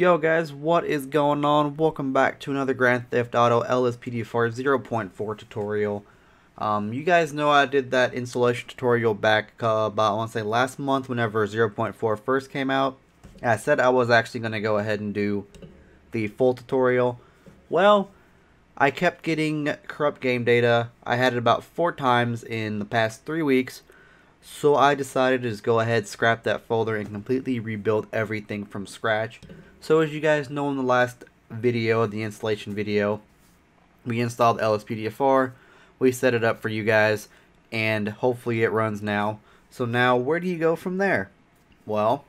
Yo guys, what is going on? Welcome back to another Grand Theft Auto LSPDFR 0.4 tutorial. Um, you guys know I did that installation tutorial back uh, about, I want to say last month whenever 0.4 first came out. I said I was actually going to go ahead and do the full tutorial. Well, I kept getting corrupt game data. I had it about four times in the past three weeks. So I decided to just go ahead, scrap that folder, and completely rebuild everything from scratch. So as you guys know in the last video, the installation video, we installed LSPDFR, we set it up for you guys, and hopefully it runs now. So now, where do you go from there? Well,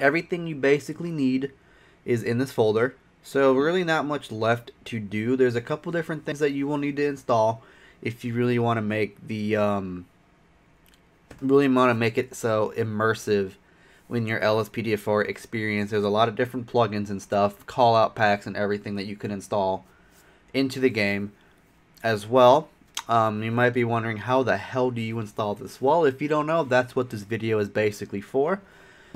everything you basically need is in this folder. So really not much left to do. There's a couple different things that you will need to install if you really want to make the um, really want to make it so immersive in your LSPDFR experience. There's a lot of different plugins and stuff, call out packs and everything that you can install into the game as well. Um, you might be wondering how the hell do you install this? Well, if you don't know, that's what this video is basically for.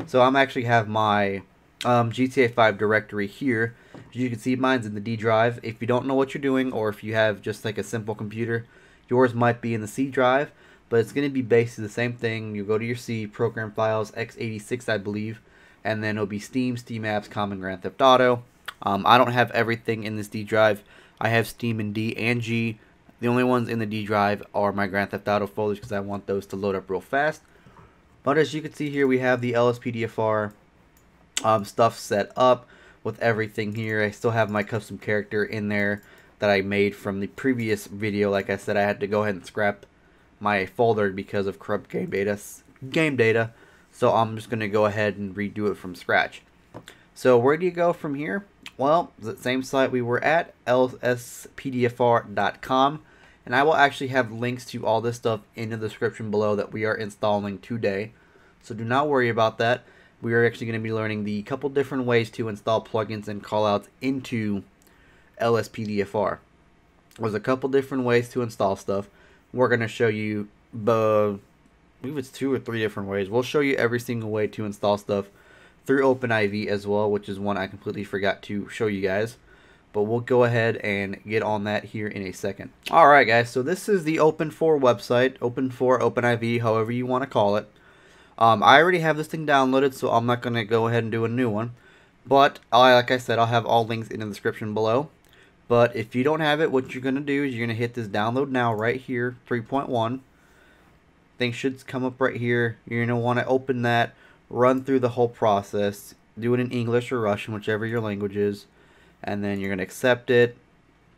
So I'm actually have my um, GTA 5 directory here. As you can see, mine's in the D drive. If you don't know what you're doing, or if you have just like a simple computer, yours might be in the C drive but it's going to be basically the same thing. You go to your C, program files, x86 I believe, and then it'll be Steam, Steam Apps, Common Grand Theft Auto. Um, I don't have everything in this D drive. I have Steam in D and G. The only ones in the D drive are my Grand Theft Auto folders because I want those to load up real fast. But as you can see here, we have the LSPDFR um, stuff set up with everything here. I still have my custom character in there that I made from the previous video. Like I said, I had to go ahead and scrap my folder because of corrupt game data. Game data. So I'm just going to go ahead and redo it from scratch. So where do you go from here? Well, the same site we were at, lspdfr.com. And I will actually have links to all this stuff in the description below that we are installing today. So do not worry about that. We are actually going to be learning the couple different ways to install plugins and callouts into LSPDFR. There's a couple different ways to install stuff we're going to show you, the, I believe it's two or three different ways. We'll show you every single way to install stuff through OpenIV as well, which is one I completely forgot to show you guys. But we'll go ahead and get on that here in a second. Alright guys, so this is the Open4 website, Open4, OpenIV, however you want to call it. Um, I already have this thing downloaded, so I'm not going to go ahead and do a new one. But, like I said, I'll have all links in the description below. But if you don't have it, what you're going to do is you're going to hit this download now right here, 3.1. Things should come up right here. You're going to want to open that, run through the whole process, do it in English or Russian, whichever your language is. And then you're going to accept it,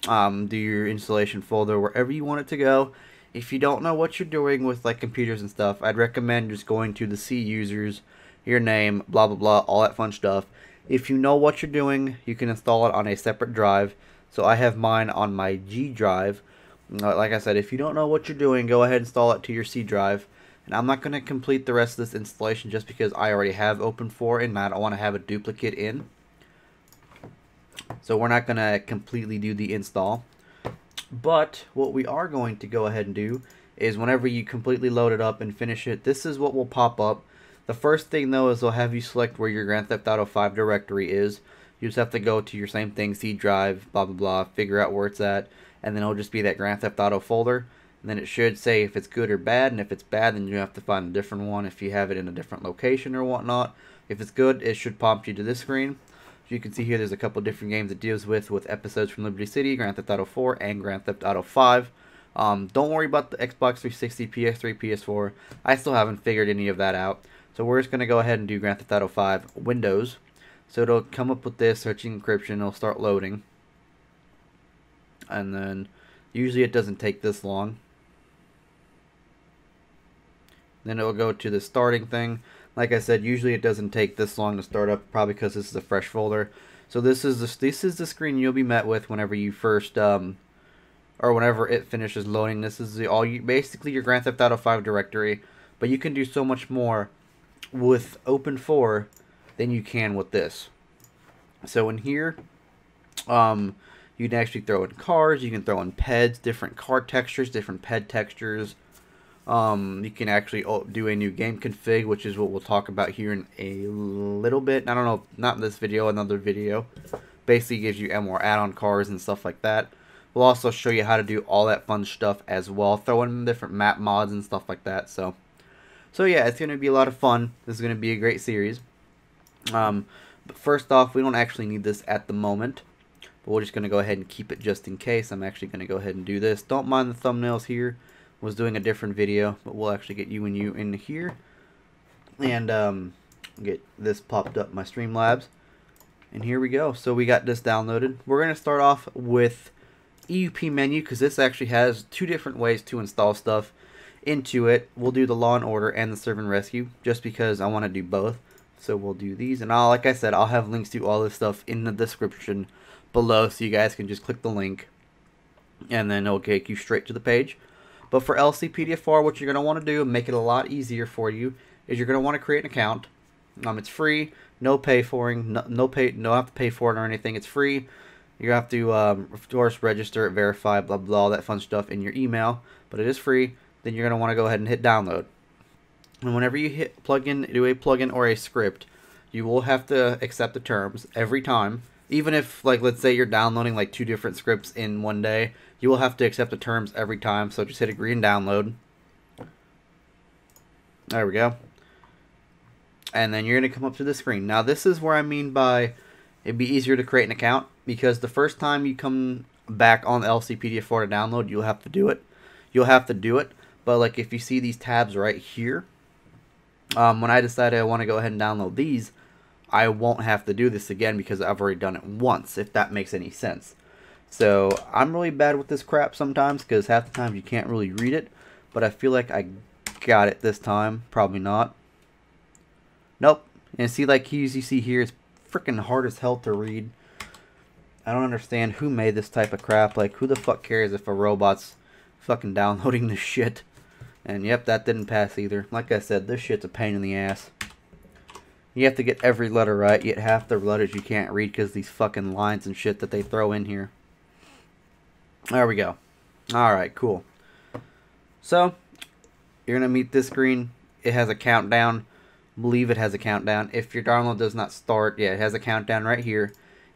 um, do your installation folder wherever you want it to go. If you don't know what you're doing with like computers and stuff, I'd recommend just going to the C users, your name, blah blah blah, all that fun stuff. If you know what you're doing, you can install it on a separate drive. So I have mine on my G drive. Uh, like I said, if you don't know what you're doing, go ahead and install it to your C drive. And I'm not going to complete the rest of this installation just because I already have Open4 and I don't want to have a duplicate in. So we're not going to completely do the install. But what we are going to go ahead and do is whenever you completely load it up and finish it, this is what will pop up. The first thing though is they'll have you select where your Grand Theft Auto 5 directory is. You just have to go to your same thing, C drive, blah, blah, blah, figure out where it's at, and then it'll just be that Grand Theft Auto folder. And then it should say if it's good or bad, and if it's bad, then you have to find a different one if you have it in a different location or whatnot. If it's good, it should prompt you to this screen. As you can see here, there's a couple different games it deals with, with episodes from Liberty City, Grand Theft Auto 4, and Grand Theft Auto 5. Um, don't worry about the Xbox 360, PS3, PS4. I still haven't figured any of that out. So we're just going to go ahead and do Grand Theft Auto 5 Windows. So it'll come up with this, searching encryption, it'll start loading. And then, usually it doesn't take this long. Then it'll go to the starting thing. Like I said, usually it doesn't take this long to start up, probably because this is a fresh folder. So this is the, this is the screen you'll be met with whenever you first, um, or whenever it finishes loading. This is the all you basically your Grand Theft Auto 5 directory, but you can do so much more with Open4 than you can with this. So in here, um, you can actually throw in cars, you can throw in PEDs, different car textures, different PED textures. Um, you can actually do a new game config, which is what we'll talk about here in a little bit. I don't know, not in this video, another video. Basically gives you more add-on cars and stuff like that. We'll also show you how to do all that fun stuff as well. Throw in different map mods and stuff like that. So, so yeah, it's going to be a lot of fun. This is going to be a great series. Um, but first off, we don't actually need this at the moment. But we're just going to go ahead and keep it just in case. I'm actually going to go ahead and do this. Don't mind the thumbnails here. Was doing a different video, but we'll actually get you and you in here. And um, get this popped up my Streamlabs. And here we go. So we got this downloaded. We're going to start off with EUP menu because this actually has two different ways to install stuff into it. We'll do the Law and Order and the Serve and Rescue just because I want to do both. So we'll do these. And I'll, like I said, I'll have links to all this stuff in the description below so you guys can just click the link and then it'll take you straight to the page. But for LCPDFR, what you're going to want to do, make it a lot easier for you, is you're going to want to create an account. Um, it's free, no pay for it, no, no pay, no have to pay for it or anything. It's free. You have to, um, of course, register verify, blah, blah, all that fun stuff in your email. But it is free. Then you're going to want to go ahead and hit download. And whenever you hit plugin, do a plugin or a script, you will have to accept the terms every time. Even if, like, let's say you're downloading, like, two different scripts in one day, you will have to accept the terms every time. So just hit agree and download. There we go. And then you're going to come up to the screen. Now, this is where I mean by it'd be easier to create an account because the first time you come back on the LCPDFR to download, you'll have to do it. You'll have to do it. But like if you see these tabs right here, um, when I decided I want to go ahead and download these, I won't have to do this again because I've already done it once, if that makes any sense. So I'm really bad with this crap sometimes because half the time you can't really read it. But I feel like I got it this time. Probably not. Nope. And see like keys you see here, it's freaking hard as hell to read. I don't understand who made this type of crap. Like, who the fuck cares if a robot's fucking downloading this shit? And yep, that didn't pass either. Like I said, this shit's a pain in the ass. You have to get every letter right, yet half the letters you can't read because these fucking lines and shit that they throw in here. There we go. Alright, cool. So, you're going to meet this screen. It has a countdown believe it has a countdown. If your download does not start, yeah, it has a countdown right here.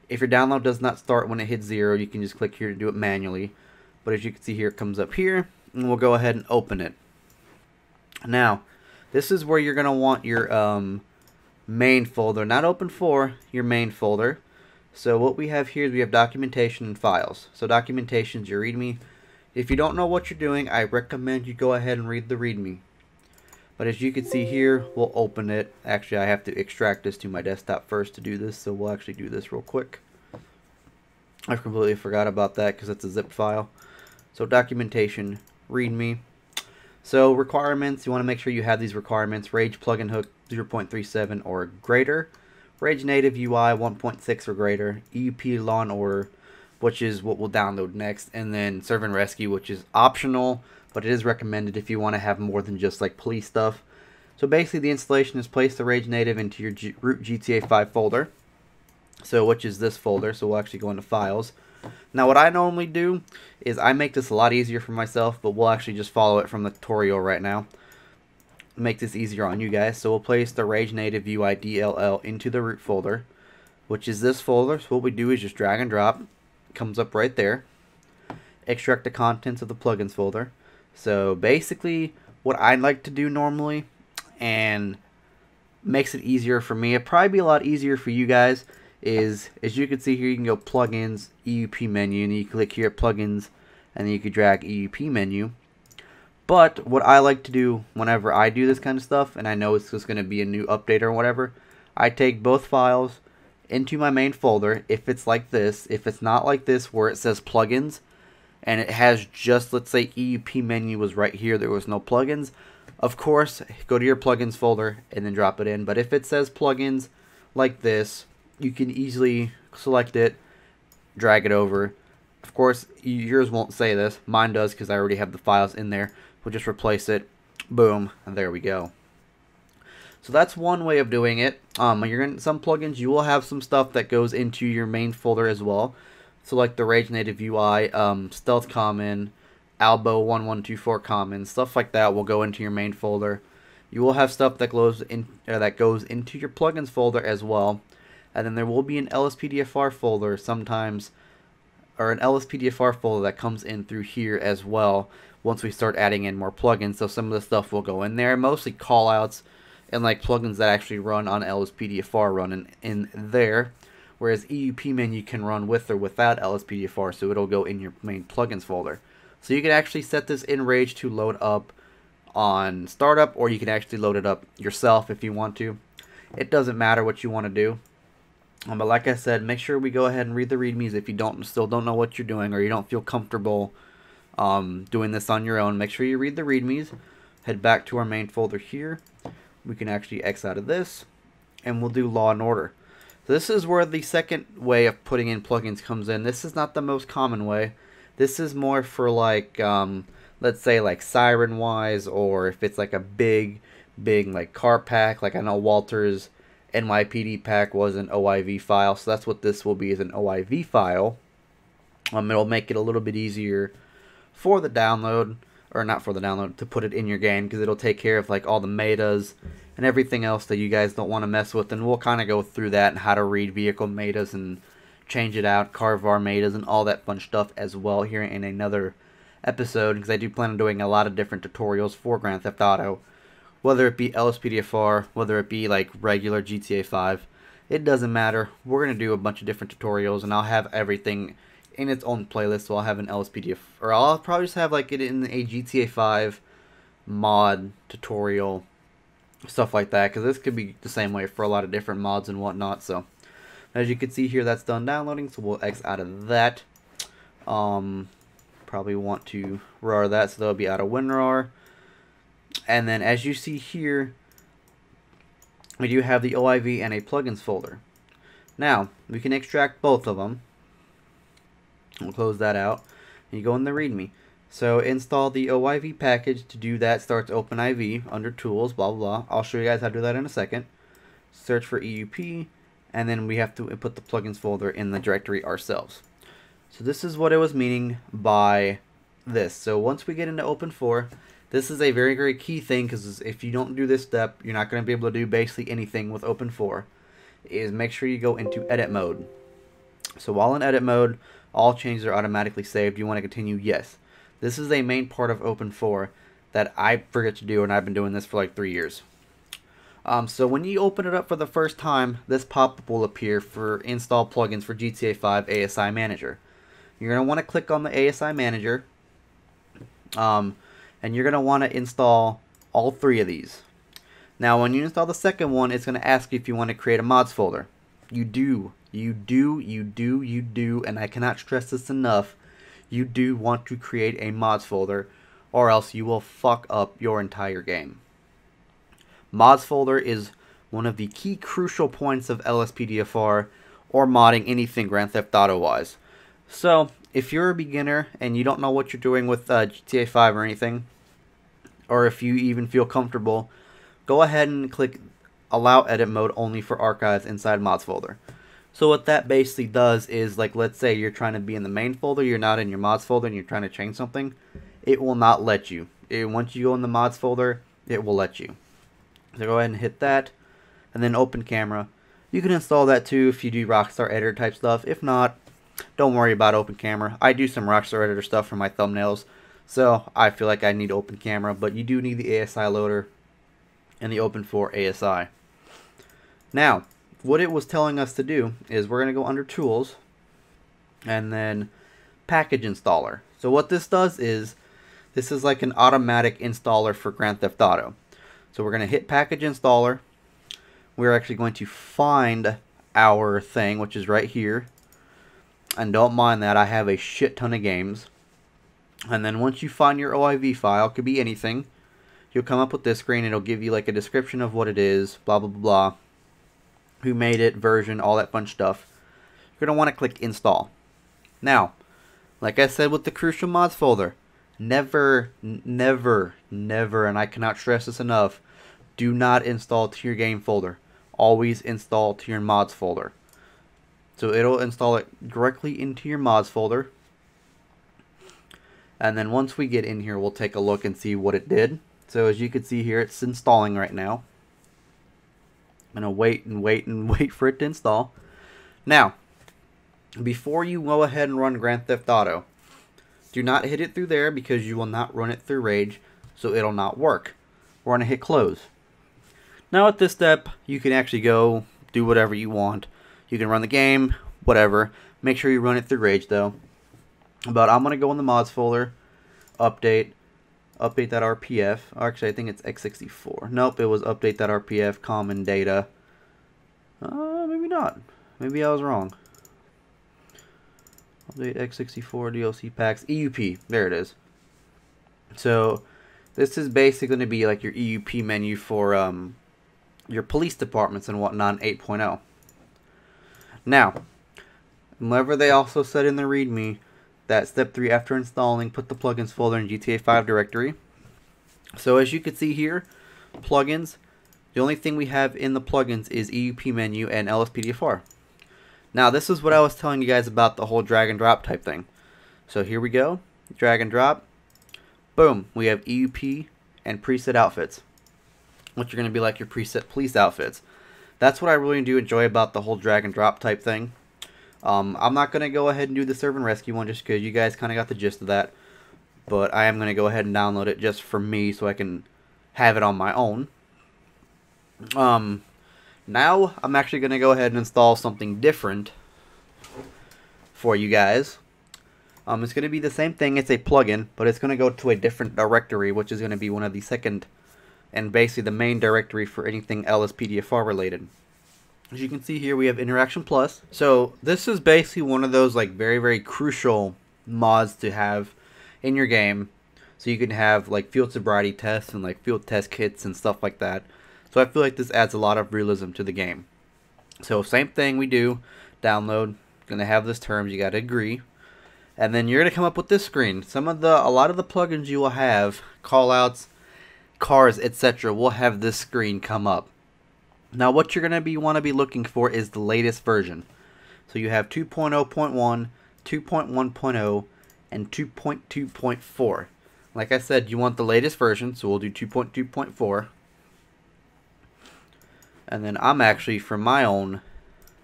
If your download does not start when it hits zero, you can just click here to do it manually. But as you can see here, it comes up here, and we'll go ahead and open it. Now, this is where you're going to want your um, main folder, not open for, your main folder. So what we have here is we have documentation and files. So documentation is your README. If you don't know what you're doing, I recommend you go ahead and read the README. But as you can see here, we'll open it. Actually, I have to extract this to my desktop first to do this, so we'll actually do this real quick. I've completely forgot about that because it's a zip file. So documentation, readme. So requirements, you want to make sure you have these requirements. Rage plugin hook 0.37 or greater. Rage native UI 1.6 or greater. EUP law and order, which is what we'll download next. And then serve and rescue, which is optional but it is recommended if you want to have more than just like police stuff. So basically the installation is place the Rage Native into your G root GTA 5 folder. So which is this folder, so we'll actually go into files. Now what I normally do is I make this a lot easier for myself, but we'll actually just follow it from the tutorial right now. Make this easier on you guys. So we'll place the Rage Native UI DLL into the root folder, which is this folder. So what we do is just drag and drop. comes up right there. Extract the contents of the plugins folder. So basically, what I'd like to do normally, and makes it easier for me, it'd probably be a lot easier for you guys, is as you can see here, you can go plugins, EUP menu, and you click here plugins, and then you can drag EUP menu. But what I like to do whenever I do this kind of stuff, and I know it's just going to be a new update or whatever, I take both files into my main folder. If it's like this, if it's not like this where it says plugins, and it has just, let's say EUP menu was right here, there was no plugins. Of course, go to your plugins folder and then drop it in. But if it says plugins like this, you can easily select it, drag it over. Of course, yours won't say this. Mine does because I already have the files in there. We'll just replace it. Boom, and there we go. So that's one way of doing it. Um, you're gonna some plugins you will have some stuff that goes into your main folder as well. So like the Rage Native UI, um, Stealth Common, Albo 1124 common, stuff like that will go into your main folder. You will have stuff that goes in that goes into your plugins folder as well. And then there will be an LSPDFR folder sometimes or an LSPDFR folder that comes in through here as well once we start adding in more plugins. So some of the stuff will go in there, mostly callouts and like plugins that actually run on LSPDFR run in, in there. Whereas EUP menu can run with or without LSPDFR, so it'll go in your main plugins folder. So you can actually set this in Rage to load up on startup, or you can actually load it up yourself if you want to. It doesn't matter what you want to do. Um, but like I said, make sure we go ahead and read the readmes if you don't still don't know what you're doing or you don't feel comfortable um, doing this on your own. Make sure you read the readmes. Head back to our main folder here. We can actually X out of this, and we'll do Law and Order. So this is where the second way of putting in plugins comes in. This is not the most common way. This is more for like, um, let's say like Siren Wise, or if it's like a big, big like car pack. Like I know Walter's NYPD pack was an OIV file, so that's what this will be is an OIV file. Um, it'll make it a little bit easier for the download, or not for the download, to put it in your game because it'll take care of like all the metas and everything else that you guys don't want to mess with. And we'll kind of go through that and how to read vehicle metas and change it out, Carvar metas, and all that fun stuff as well here in another episode because I do plan on doing a lot of different tutorials for Grand Theft Auto whether it be LSPDFR, whether it be like regular GTA 5, it doesn't matter. We're going to do a bunch of different tutorials, and I'll have everything in its own playlist, so I'll have an LSPDF, or I'll probably just have like it in a GTA 5 mod tutorial, stuff like that, because this could be the same way for a lot of different mods and whatnot, so as you can see here, that's done downloading, so we'll X out of that. Um, probably want to RAR that, so that'll be out of WinRAR. And then as you see here, we do have the OIV and a plugins folder. Now, we can extract both of them. We'll close that out. And you go in the README. So install the OIV package. To do that, starts OpenIV under Tools, blah, blah, blah. I'll show you guys how to do that in a second. Search for EUP, and then we have to put the plugins folder in the directory ourselves. So this is what it was meaning by this. So once we get into Open4, this is a very, very key thing because if you don't do this step, you're not going to be able to do basically anything with Open4. Is make sure you go into edit mode. So while in edit mode, all changes are automatically saved. You want to continue? Yes. This is a main part of Open4 that I forget to do, and I've been doing this for like three years. Um, so when you open it up for the first time, this pop-up will appear for install plugins for GTA 5 ASI Manager. You're going to want to click on the ASI Manager. Um, and you're going to want to install all three of these. Now when you install the second one, it's going to ask you if you want to create a mods folder. You do, you do, you do, you do, and I cannot stress this enough, you do want to create a mods folder or else you will fuck up your entire game. Mods folder is one of the key crucial points of LSPDFR or modding anything Grand Theft Auto wise. So, if you're a beginner and you don't know what you're doing with uh, GTA 5 or anything, or if you even feel comfortable, go ahead and click allow edit mode only for archives inside mods folder. So what that basically does is like let's say you're trying to be in the main folder, you're not in your mods folder and you're trying to change something, it will not let you. It, once you go in the mods folder, it will let you. So go ahead and hit that and then open camera. You can install that too if you do Rockstar editor type stuff. If not, don't worry about open camera. I do some Rockstar editor stuff for my thumbnails. So I feel like I need open camera, but you do need the ASI loader and the open for ASI. Now, what it was telling us to do is we're going to go under Tools and then Package Installer. So what this does is this is like an automatic installer for Grand Theft Auto. So we're going to hit Package Installer. We're actually going to find our thing, which is right here. And don't mind that, I have a shit ton of games. And then once you find your OIV file, could be anything, you'll come up with this screen. It'll give you like a description of what it is, blah, blah, blah, blah, who made it, version, all that fun stuff. You're going to want to click install. Now, like I said with the Crucial Mods folder, never, never, never, and I cannot stress this enough, do not install to your game folder. Always install to your mods folder. So it'll install it directly into your mods folder And then once we get in here, we'll take a look and see what it did. So as you can see here, it's installing right now. I'm going to wait and wait and wait for it to install. Now, before you go ahead and run Grand Theft Auto, do not hit it through there because you will not run it through Rage, so it'll not work. We're going to hit close. Now at this step, you can actually go do whatever you want. You can run the game, whatever. Make sure you run it through Rage though. But I'm going to go in the mods folder, update, update that RPF. Actually, I think it's x64. Nope, it was update that RPF, common data. Uh, maybe not. Maybe I was wrong. Update x64 DLC packs. EUP. There it is. So, this is basically going to be like your EUP menu for um, your police departments and whatnot 8.0. Now, whenever they also said in the README that step 3 after installing, put the plugins folder in GTA 5 directory. So as you can see here, plugins, the only thing we have in the plugins is EUP menu and LSPDFR. Now this is what I was telling you guys about the whole drag and drop type thing. So here we go, drag and drop. Boom, we have EUP and preset outfits, which are going to be like your preset police outfits. That's what I really do enjoy about the whole drag and drop type thing. Um, I'm not going to go ahead and do the serve and rescue one just because you guys kind of got the gist of that. But I am going to go ahead and download it just for me so I can have it on my own. Um, now I'm actually going to go ahead and install something different for you guys. Um, it's going to be the same thing. It's a plugin, but it's going to go to a different directory, which is going to be one of the second and basically the main directory for anything LSPDFR related. As you can see here, we have Interaction Plus. So this is basically one of those like very, very crucial mods to have in your game. So you can have like field sobriety tests and like field test kits and stuff like that. So I feel like this adds a lot of realism to the game. So same thing we do, download, gonna have this terms, you gotta agree. And then you're gonna come up with this screen. Some of the, a lot of the plugins you will have, callouts, cars, etc. will have this screen come up. Now what you're going to be want to be looking for is the latest version. So you have 2.0.1, 2.1.0, and 2.2.4. Like I said, you want the latest version, so we'll do 2.2.4. And then I'm actually, for my own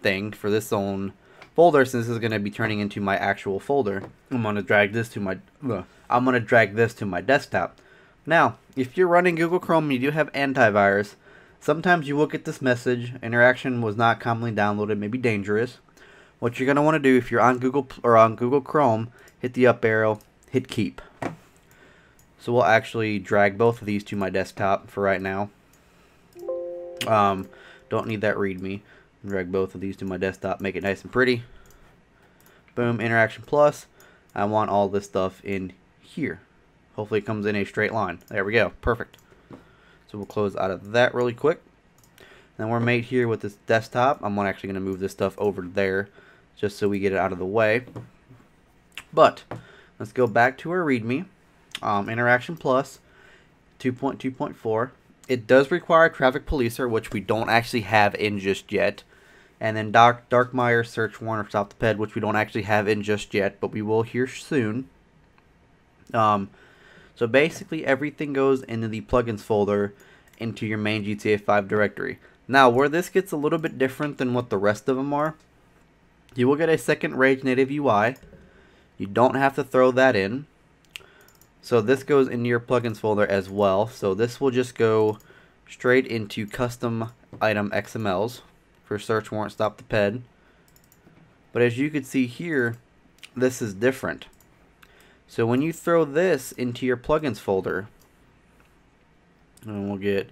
thing, for this own folder, since this is going to be turning into my actual folder, I'm going to drag this to my, I'm going to drag this to my desktop. Now, if you're running Google Chrome and you do have antivirus, Sometimes you will get this message, interaction was not commonly downloaded, may be dangerous. What you're going to want to do if you're on Google or on Google Chrome, hit the up arrow, hit keep. So we'll actually drag both of these to my desktop for right now. Um, don't need that readme. Drag both of these to my desktop, make it nice and pretty. Boom, Interaction Plus. I want all this stuff in here. Hopefully it comes in a straight line. There we go. Perfect. So we'll close out of that really quick. Then we're made here with this desktop. I'm actually going to move this stuff over there just so we get it out of the way. But let's go back to our README. Um, Interaction Plus 2.2.4. It does require Traffic Policer, which we don't actually have in just yet. And then Dark Darkmeyer Search Warrant or Stop the Ped, which we don't actually have in just yet, but we will here soon. Um, so basically everything goes into the plugins folder into your main GTA 5 directory. Now where this gets a little bit different than what the rest of them are, you will get a second Rage native UI. You don't have to throw that in. So this goes into your plugins folder as well. So this will just go straight into custom item XMLs for search warrant stop the ped. But as you can see here, this is different. So when you throw this into your plugins folder, and we'll get,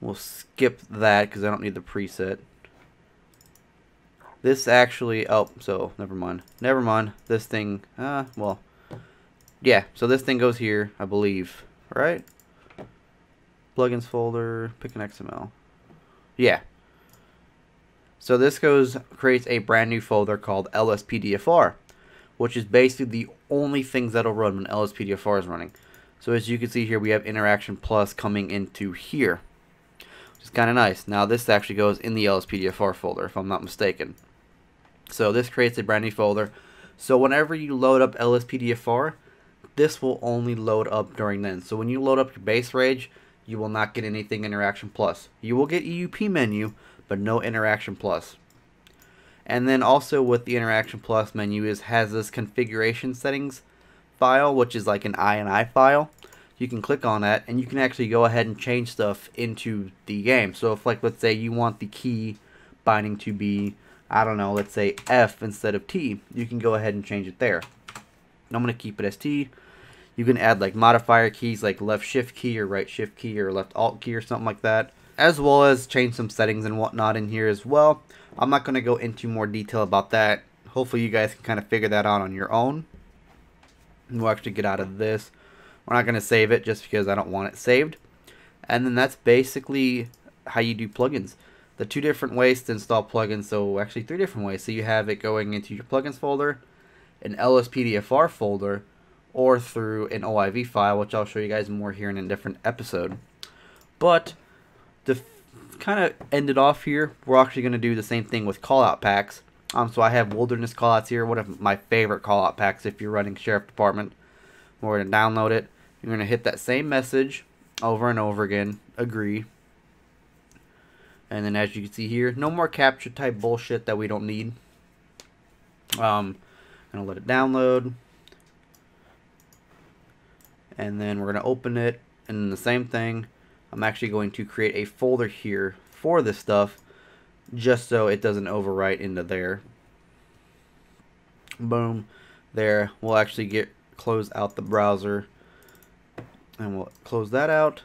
we'll skip that because I don't need the preset. This actually, oh, so never mind. Never mind. This thing, uh, well, yeah. So this thing goes here, I believe, right? Plugins folder, pick an XML. Yeah. So this goes, creates a brand new folder called LSPDFR which is basically the only things that'll run when LSPDFR is running. So as you can see here, we have Interaction Plus coming into here, which is kind of nice. Now this actually goes in the LSPDFR folder, if I'm not mistaken. So this creates a brand new folder. So whenever you load up LSPDFR, this will only load up during then. So when you load up your base rage, you will not get anything Interaction Plus. You will get EUP menu, but no Interaction Plus. And then also with the Interaction Plus menu is has this configuration settings file, which is like an INI file. You can click on that and you can actually go ahead and change stuff into the game. So if like let's say you want the key binding to be I don't know, let's say F instead of T, you can go ahead and change it there. I'm going to keep it as T. You can add like modifier keys like left shift key or right shift key or left alt key or something like that. As well as change some settings and whatnot in here as well. I'm not going to go into more detail about that. Hopefully you guys can kind of figure that out on your own. We'll actually get out of this. We're not going to save it just because I don't want it saved. And then that's basically how you do plugins. The two different ways to install plugins, so actually three different ways. So you have it going into your plugins folder, an LSPDFR folder, or through an OIV file, which I'll show you guys more here in a different episode. But to kind of end it off here, we're actually going to do the same thing with callout packs. Um, so I have Wilderness callouts here, one of my favorite callout packs if you're running Sheriff Department. We're going to download it. You're going to hit that same message over and over again, agree. And then as you can see here, no more capture type bullshit that we don't need. Um, I'm going to let it download and then we're going to open it and the same thing I'm actually going to create a folder here for this stuff just so it doesn't overwrite into there. Boom. There. We'll actually get close out the browser. And we'll close that out.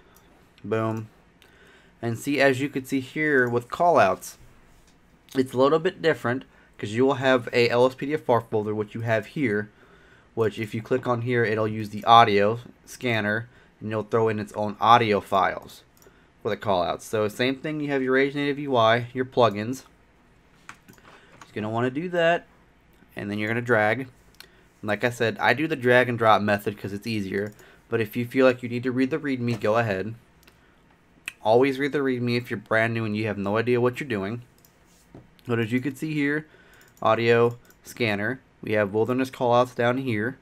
Boom. And see as you can see here with callouts it's a little bit different because you will have a LSPDFR folder which you have here which if you click on here, it'll use the audio scanner, and you'll throw in its own audio files for the callouts. So same thing, you have your Rage Native UI, your plugins. You're going to want to do that, and then you're going to drag. Like I said, I do the drag and drop method because it's easier, but if you feel like you need to read the README, go ahead. Always read the README if you're brand new and you have no idea what you're doing. But as you can see here, audio scanner, we have wilderness callouts down here.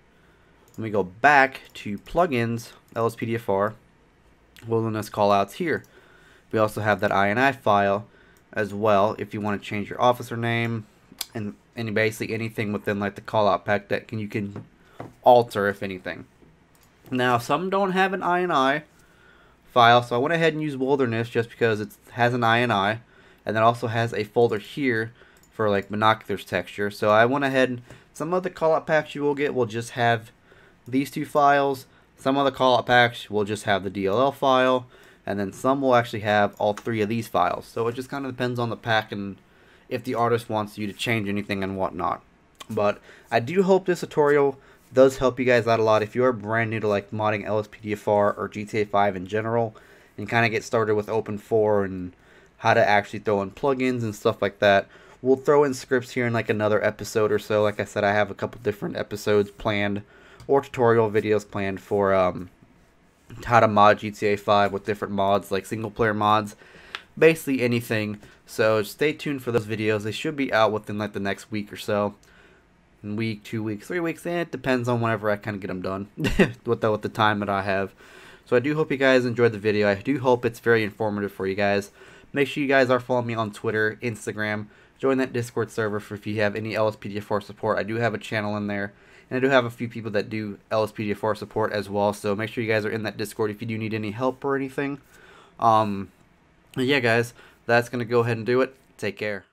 Let me go back to plugins, LSPDFR, wilderness callouts here. We also have that INI file as well if you want to change your officer name and any basically anything within like the callout pack that can you can alter if anything. Now some don't have an INI file, so I went ahead and used Wilderness just because it has an INI, and it also has a folder here for like binoculars texture. So I went ahead and some of the callout packs you will get will just have these two files. Some of the callout packs will just have the DLL file. And then some will actually have all three of these files. So it just kind of depends on the pack and if the artist wants you to change anything and whatnot. But I do hope this tutorial does help you guys out a lot if you are brand new to like modding LSPDFR or GTA 5 in general and kind of get started with Open4 and how to actually throw in plugins and stuff like that we'll throw in scripts here in like another episode or so. Like I said, I have a couple different episodes planned or tutorial videos planned for um, how to mod GTA 5 with different mods like single player mods, basically anything. So stay tuned for those videos. They should be out within like the next week or so. Week, two weeks, three weeks, and eh, it depends on whenever I kind of get them done with the, with the time that I have. So I do hope you guys enjoyed the video. I do hope it's very informative for you guys. Make sure you guys are following me on Twitter, Instagram, join that Discord server for if you have any LSPDFR support. I do have a channel in there, and I do have a few people that do LSPDFR support as well. So make sure you guys are in that Discord if you do need any help or anything. Um, yeah, guys, that's gonna go ahead and do it. Take care.